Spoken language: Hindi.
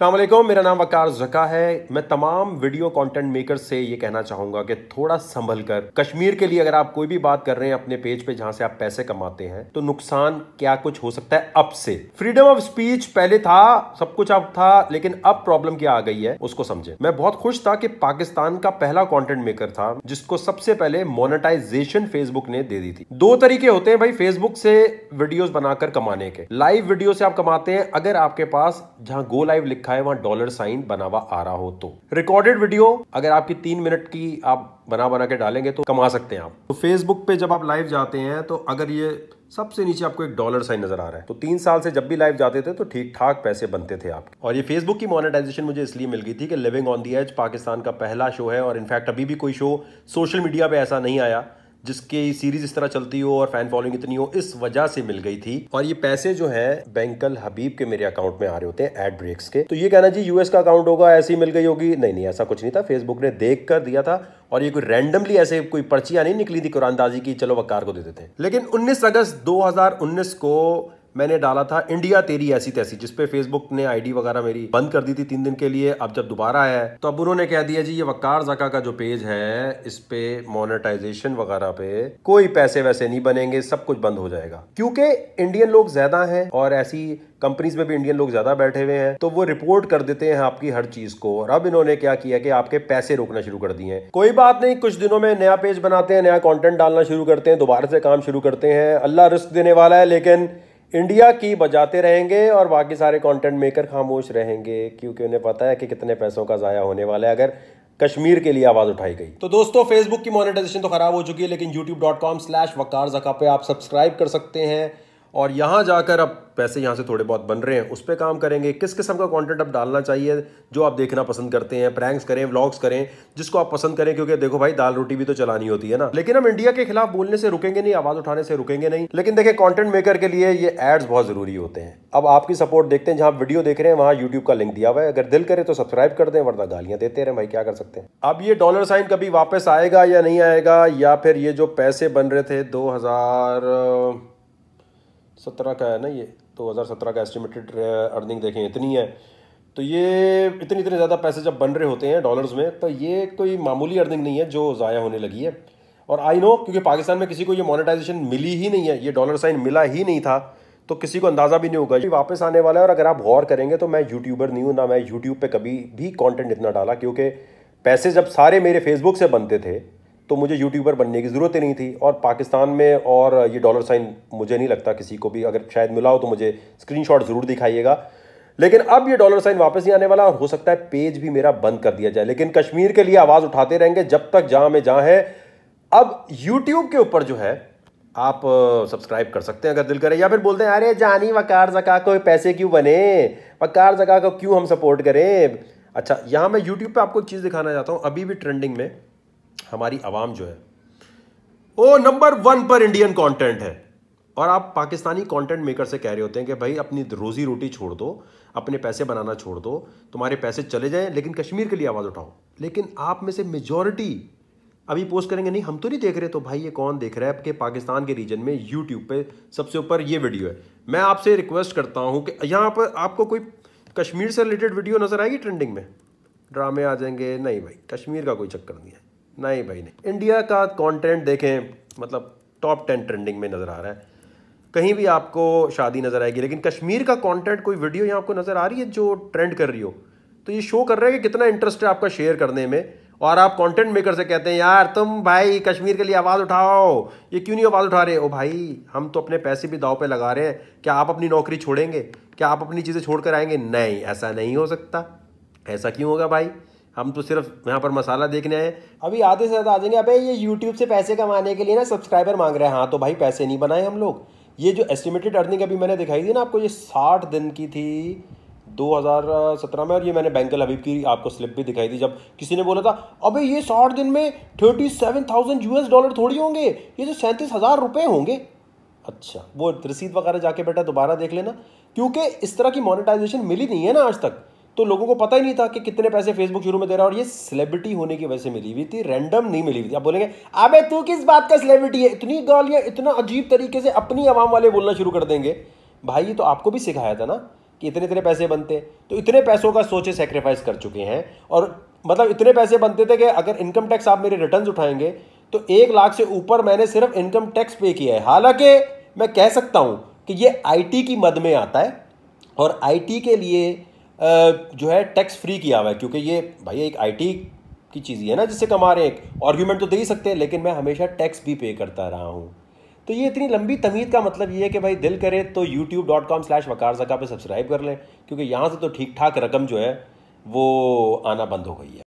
अल्लाम मेरा नाम वकार जका है। मैं तमाम वीडियो कंटेंट मेकर से ये कहना चाहूँगा कि थोड़ा संभल कर, कश्मीर के लिए अगर आप कोई भी बात कर रहे हैं अपने पेज पे जहाँ से आप पैसे कमाते हैं तो नुकसान क्या कुछ हो सकता है अब से। फ्रीडम ऑफ़ स्पीच पहले था, सब कुछ अब था, लेकिन अब प्रॉब्लम क्या आ गई है, उसको समझे। मैं बहुत खुश था कि पाकिस्तान का पहला कॉन्टेंट मेकर था, जिसको सबसे पहले मोनिटाइजेशन फेसबुक ने दे दी थी। दो तरीके होते हैं भाई फेसबुक से वीडियोस बनाकर कमाने के। लाइव वीडियो से आप कमाते हैं, अगर आपके पास जहाँ गो लाइव लिखा लिखा है, वहाँ डॉलर साइन बना हुआ आ रहा हो तो। रिकॉर्डेड वीडियो अगर आपकी तीन मिनट की आप बना बना के डालेंगे तो कमा सकते हैं आप। तो फेसबुक पे जब आप लाइव जाते हैं तो अगर ये सबसे नीचे आपको एक डॉलर साइन नज़र आ रहा है तो तीन साल से जब भी लाइव जाते थे तो ठीक ठाक पैसे बनते थे आपके। और ये फेसबुक की मोनेटाइजेशन मुझे इसलिए मिल गई थी कि living on the edge Pakistan का पहला शो है, और इनफैक्ट अभी भी कोई शो सोशल मीडिया पे ऐसा नहीं आया। जिसकी सीरीज़ इस तरह चलती हो और फ़ैन फॉलोइंग इतनी हो, इस वजह से मिल गई थी। और ये पैसे जो है बैंकल हबीब के मेरे अकाउंट में आ रहे होते हैं एड ब्रेक्स के। तो ये कहना जी यूएस का अकाउंट होगा, ऐसी मिल गई होगी। नहीं नहीं, ऐसा कुछ नहीं था। फेसबुक ने देख कर दिया था और ये कोई रैंडमली ऐसे कोई पर्चियाँ नहीं निकली थी, कुरानदाजी की, चलो, वकार को दे देते लेकिन 19 अगस्त 2019 को मैंने डाला था, इंडिया तेरी ऐसी तैसी जिसपे फेसबुक ने आईडी वगैरह मेरी बंद कर दी थी तीन दिन के लिए। अब जब दोबारा आया है तो अब उन्होंने कह दिया, जी, ये वकार जका का जो पेज है, इस पे मोनेटाइजेशन वगैरह पे कोई पैसे वैसे नहीं बनेंगे, सब कुछ बंद हो जाएगा। क्योंकि इंडियन लोग ज़्यादा हैं और ऐसी कंपनीज़ में भी इंडियन लोग ज़्यादा बैठे हुए हैं तो वो रिपोर्ट कर देते हैं आपकी हर चीज़ को। और अब इन्होंने क्या किया कि आपके पैसे रोकना शुरू कर दिए कोई बात नहीं, कुछ दिनों में नया पेज बनाते हैं, नया कंटेंट डालना शुरू करते हैं, दोबारा से काम शुरू करते हैं। अल्लाह रिस्क देने वाला है, लेकिन इंडिया की बजाते रहेंगे और बाकी सारे कंटेंट मेकर खामोश रहेंगे, क्योंकि उन्हें पता है कि कितने पैसों का ज़ाया होने वाला है अगर कश्मीर के लिए आवाज़ उठाई गई। तो दोस्तों फेसबुक की मोनेटाइजेशन तो खराब हो चुकी है, लेकिन YouTube dot com slash Waqar पे आप सब्सक्राइब कर सकते हैं। और यहाँ जाकर अब पैसे यहाँ से थोड़े बहुत बन रहे हैं, उस पर काम करेंगे। किस किस्म का कंटेंट अब डालना चाहिए, जो आप देखना पसंद करते हैं प्रैंक्स करें व्लॉग्स करें, जिसको आप पसंद करें, क्योंकि देखो भाई, दाल रोटी भी तो चलानी होती है ना। लेकिन हम इंडिया के खिलाफ बोलने से रुकेंगे नहीं, आवाज़ उठाने से रुकेंगे नहीं। लेकिन देखिए कॉन्टेंट मेकर के लिए ये एड्स बहुत ज़रूरी होते हैं। अब आपकी सपोर्ट देखते हैं, जहाँ वीडियो देख रहे हैं, वहाँ यूट्यूब का लिंक दिया हुआ है। अगर दिल करे तो सब्सक्राइब कर दें, वरना गालियाँ देते रहे, भाई, क्या कर सकते हैं? अब ये डॉलर साइन कभी वापस आएगा या नहीं आएगा, या फिर ये जो पैसे बन रहे थे, दो हज़ार सत्रह का है ना ये दो हज़ार सत्रह का एस्टिमेटेड अर्निंग देखें, इतनी है। तो ये इतने इतने ज़्यादा पैसे जब बन रहे होते हैं डॉलर्स में तो ये कोई मामूली अर्निंग नहीं है जो ज़ाया होने लगी है। और आई नो क्योंकि पाकिस्तान में किसी को ये मोनेटाइजेशन मिली ही नहीं है, ये डॉलर साइन मिला ही नहीं था तो किसी को अंदाज़ा भी नहीं होगा। ये वापस आने वाला है, और अगर आप गौर करेंगे तो मैं यूट्यूबर नहीं हूँ, ना मैं यूट्यूब पर कभी भी कॉन्टेंट इतना डाला, क्योंकि पैसे जब सारे मेरे फेसबुक से बनते थे तो मुझे यूट्यूबर बनने की ज़रूरत ही नहीं थी और पाकिस्तान में और ये डॉलर साइन मुझे नहीं लगता किसी को भी। अगर शायद मिला हो तो मुझे स्क्रीनशॉट ज़रूर दिखाइएगा। लेकिन अब ये डॉलर साइन वापस नहीं आने वाला और हो सकता है पेज भी मेरा बंद कर दिया जाए। लेकिन कश्मीर के लिए आवाज़ उठाते रहेंगे, जब तक जहाँ में जहाँ है। अब यूट्यूब के ऊपर जो है, आप सब्सक्राइब कर सकते हैं अगर दिल करे, या फिर बोलते हैं, अरे जानी वकार जका को पैसे क्यों बने? वकार जका को क्यों हम सपोर्ट करें? अच्छा यहाँ मैं यूट्यूब पे आपको एक चीज़ दिखाना चाहता हूँ। अभी भी ट्रेंडिंग में हमारी आवाम जो है, वो नंबर वन पर इंडियन कंटेंट है। और आप पाकिस्तानी कंटेंट मेकर से कह रहे होते हैं कि भाई, अपनी रोजी रोटी छोड़ दो, अपने पैसे बनाना छोड़ दो, तुम्हारे पैसे चले जाएँ, लेकिन कश्मीर के लिए आवाज़ उठाओ। लेकिन आप में से मेजॉरिटी अभी पोस्ट करेंगे, नहीं, हम तो नहीं देख रहे तो भाई ये कौन देख रहा है? आपके पाकिस्तान के रीजन में यूट्यूब पे सबसे ऊपर ये वीडियो है। मैं आपसे रिक्वेस्ट करता हूँ कि यहाँ पर आपको कोई कश्मीर से रिलेटेड वीडियो नज़र आएगी ट्रेंडिंग में? ड्रामे आ जाएँगे? नहीं भाई, कश्मीर का कोई चक्कर नहीं है। नहीं भाई, नहीं। इंडिया का कंटेंट देखें मतलब टॉप टेन ट्रेंडिंग में नज़र आ रहा है। कहीं भी आपको शादी नज़र आएगी, लेकिन कश्मीर का कंटेंट कोई वीडियो यहाँ आपको नज़र आ रही है जो ट्रेंड कर रही हो? तो ये शो कर रहा है कि कितना इंटरेस्ट है आपका शेयर करने में, और आप कंटेंट मेकर से कहते हैं, यार, तुम भाई कश्मीर के लिए आवाज़ उठाओ। ये क्यों नहीं आवाज़ उठा रहे? ओ भाई, हम तो अपने पैसे भी दाव पे लगा रहे हैं। क्या आप अपनी नौकरी छोड़ेंगे? क्या आप अपनी चीज़ें छोड़ कर आएँगे? नहीं, ऐसा नहीं हो सकता। ऐसा क्यों होगा भाई? हम तो सिर्फ़ यहाँ पर मसाला देखने आए। अभी आधे से ज़्यादा आ जाएँगे। अबे, ये यूट्यूब से पैसे कमाने के लिए ना सब्सक्राइबर मांग रहे हैं। हाँ तो भाई पैसे नहीं बनाए हम लोग। ये जो एस्टिमेटेड अर्निंग अभी मैंने दिखाई थी ना आपको, ये साठ दिन की थी 2017 में, और ये मैंने बैंकल हबीब की आपको स्लिप भी दिखाई थी जब किसी ने बोला था, अबे, ये साठ दिन में thirty seven thousand US dollar थोड़ी होंगे। ये तो सैंतीस हज़ार रुपये होंगे। अच्छा वो रसीद वगैरह जाके बेटा दोबारा देख लेना। क्योंकि इस तरह की मोनेटाइजेशन मिली नहीं है ना आज तक। तो लोगों को पता ही नहीं था कि कितने पैसे फेसबुक शुरू में दे रहा है और ये सेलिब्रिटी होने की वजह से मिली हुई थी रैंडम नहीं मिली हुई थी। आप बोलेंगे, अबे तू किस बात का सेलिब्रिटी है? इतनी गालियाँ, इतना अजीब तरीके से अपनी आवाम वाले बोलना शुरू कर देंगे। भाई, ये तो आपको भी सिखाया था ना कि इतने इतने पैसे बनते तो इतने पैसों का सोचे सेक्रीफाइस कर चुके हैं और मतलब इतने पैसे बनते थे कि अगर इनकम टैक्स आप मेरे रिटर्न उठाएँगे तो एक लाख से ऊपर मैंने सिर्फ़ इनकम टैक्स पे किया है। हालाँकि मैं कह सकता हूँ कि ये आईटी की मद में आता है और आईटी के लिए जो है टैक्स फ्री किया हुआ है, क्योंकि ये भाई एक आईटी की चीज़ ही है ना, जिससे कमा रहे हैं। आर्ग्यूमेंट तो दे ही सकते हैं, लेकिन मैं हमेशा टैक्स भी पे करता रहा हूँ। तो ये इतनी लंबी तमीद का मतलब ये है कि भाई दिल करे तो YouTube dot com slash Waqar Zaka पर सब्सक्राइब कर लें, क्योंकि यहाँ से तो ठीक ठाक रकम जो है, वो आना बंद हो गई है।